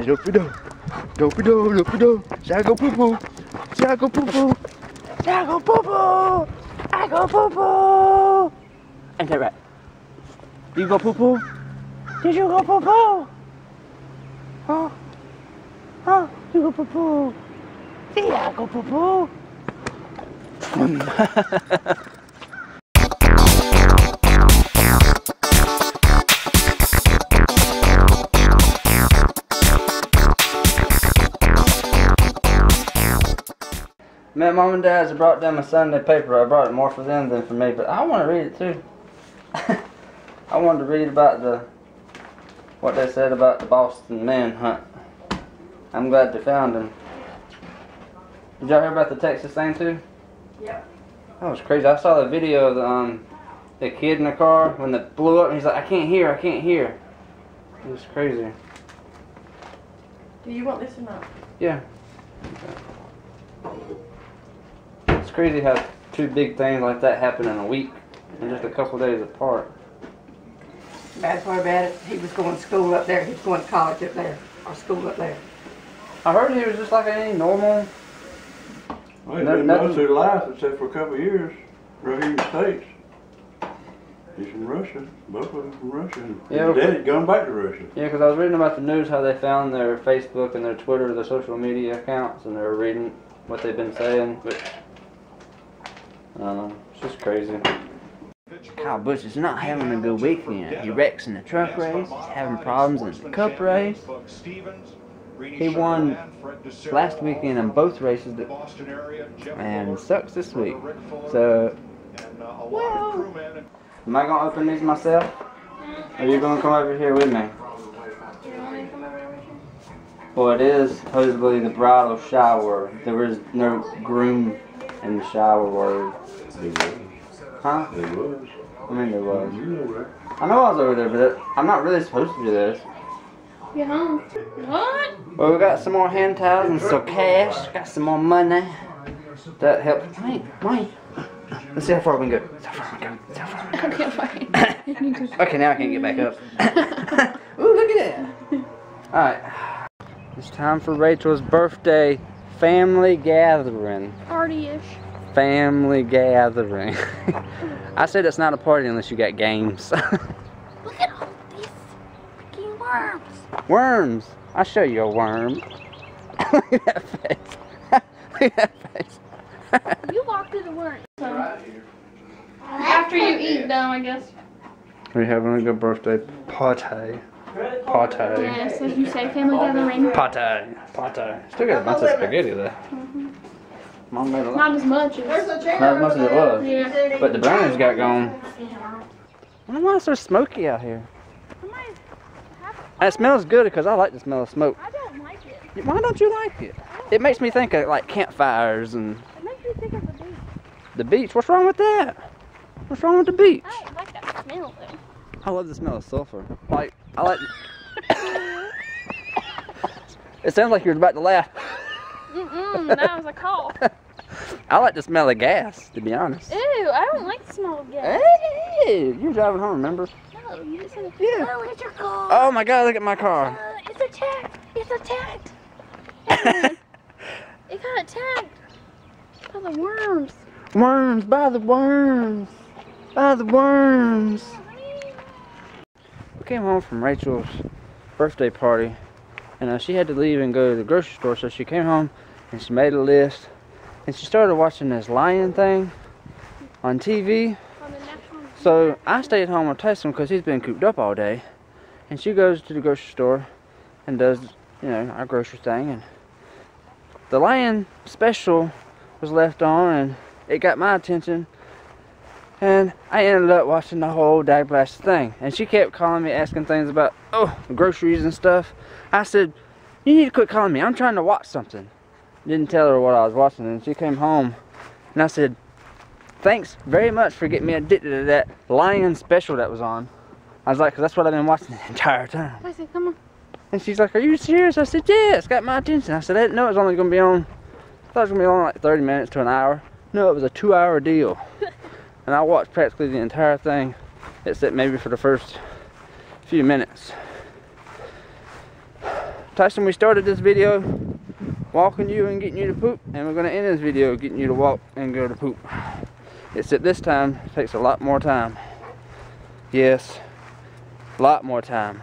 Say dopey do. Dopey do, dopey do. Say I go poo poo. Say I go poo poo. Say I go poo poo. I go poo poo. Ain't that right? You go poo poo? Did you go poo poo? Huh? Huh? You go poo poo? See, I go poo poo. Met mom and dad's. Brought them my Sunday paper. I brought it more for them than for me, but I want to read it too. I wanted to read about the what they said about the Boston manhunt. I'm glad they found him. Did y'all hear about the Texas thing too? Yep. That was crazy. I saw the video of the um the kid in the car when it blew up and he's like, I can't hear, I can't hear. It was crazy. Do you want this or not? Yeah. It's crazy how two big things like that happen in a week and just a couple days apart. Bad part about it, he was going to school up there, he was going to college up there, or school up there. I heard he was just like any normal. Well, he's No- been nothing- most of his life, except for a couple of years, right here in the States. He's from Russia, both of them from Russia. and Yeah, His daddy's gone back to Russia. Yeah, because I was reading about the news how they found their Facebook and their Twitter, their social media accounts, and they were reading what they've been saying. But I it's just crazy. Kyle Busch is not having a good weekend. He wrecks in the truck race. He's having problems in the cup race. He won last weekend in both races and sucks this week. So, am I gonna open these myself? Or are you gonna come over here with me? Well, it is supposedly the bridal shower. There was no groom in the shower word. He was. Huh? He was. I mean, there was. You know that. I know I was over there, but I'm not really supposed to do this. Get home. What? Well, we got some more hand towels and some cash. Got some more money. That helps. Wait, wait. Let's see how far we can go. Let's see how far we can go. Let's see how far we can Okay, fine. go. okay, now I can't get back up. Ooh, look at that. Alright. It's time for Rachael's birthday family gathering. Party-ish. Family gathering. I said it's not a party unless you got games. Look at all these freaking worms. Worms. I'll show you a worm. Look at that face. Look at that face. You walk through the worms. After you eat, though, I guess. We're having a good birthday party. Party. Yes, as you say, family gathering. Party. Party. Still got a bunch of spaghetti there. Mm-hmm. Mom made a lot. Not as much as. a Not as much as it was. Yeah. But the brownies got gone. I don't know why it's so smoky out here. I might have- And it smells good because I like the smell of smoke. I don't like it. Why don't you like it? It makes me think of like campfires and It makes me think of the beach. the beach. What's wrong with that? What's wrong with the beach? I don't like that smell, though. I love the smell of sulfur. Like, I like. it sounds like you're about to laugh. Mm-mm, that was a cough. I like the smell of gas, to be honest. Ew, I don't like the smell of gas. Hey, you're driving home, remember? No, you just said, Yeah. oh, your car. Oh my god, look at my car. Uh, it's attacked. It's attacked. It got attacked by the worms. Worms, by the worms. By the worms. We came home from Rachael's birthday party, and uh, she had to leave and go to the grocery store, so she came home and she made a list, and she started watching this lion thing on TV. On the National So I stayed home with Tyson because he's been cooped up all day, and she goes to the grocery store and does, you know, our grocery thing, and the lion special was left on, and it got my attention, and I ended up watching the whole Dagblash thing, and she kept calling me, asking things about, oh, groceries and stuff. I said, you need to quit calling me. I'm trying to watch something. Didn't tell her what I was watching, and she came home, and I said, thanks very much for getting me addicted to that lion special that was on. I was like, 'cause that's what I've been watching the entire time. I said, come on. And she's like, are you serious? I said, yeah, it's got my attention. I said, I didn't know it was only going to be on, I thought it was going to be on like 30 minutes to an hour. No, it was a two hour deal. And I watched practically the entire thing, except maybe for the first few minutes. Tyson, we started this video walking you and getting you to poop, and we're gonna end this video getting you to walk and go to poop. At this time takes a lot more time. Yes, a lot more time.